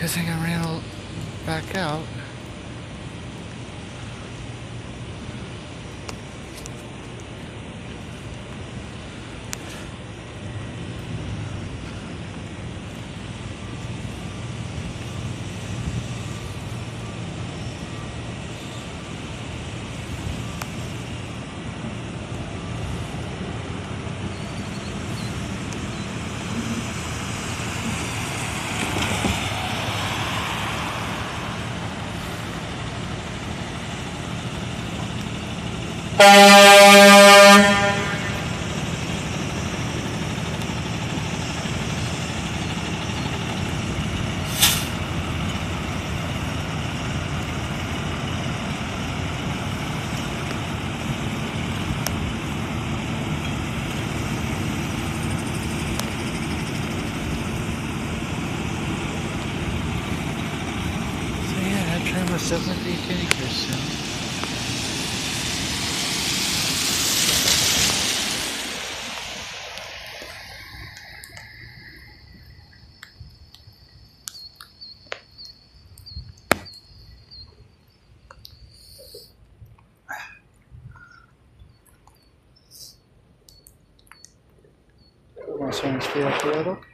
Good thing I ran back out. Myself into a kitty person. Put my son's feet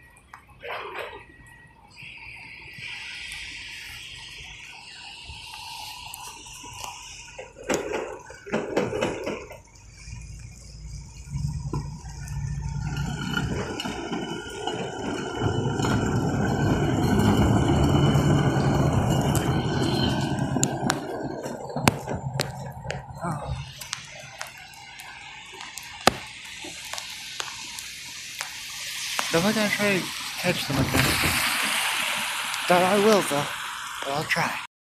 up a little. I'm gonna try to catch them again. Doubt I will though, but I'll try.